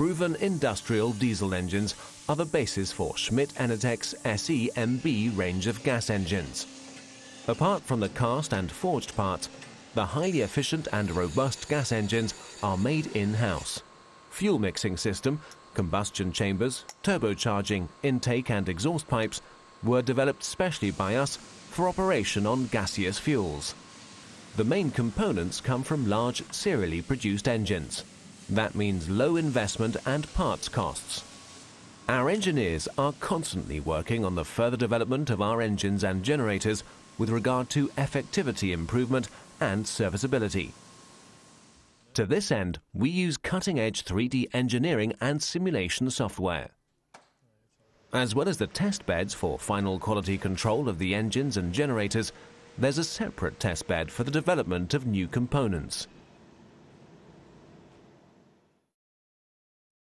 proven industrial diesel engines are the basis for Schmitt Enertec's SE-MB range of gas engines. Apart from the cast and forged parts, the highly efficient and robust gas engines are made in-house. Fuel mixing system, combustion chambers, turbocharging, intake and exhaust pipes were developed specially by us for operation on gaseous fuels. The main components come from large serially produced engines. That means low investment and parts costs. Our engineers are constantly working on the further development of our engines and generators with regard to effectivity improvement and serviceability. To this end, we use cutting-edge 3D engineering and simulation software. As well as the test beds for final quality control of the engines and generators, there's a separate test bed for the development of new components.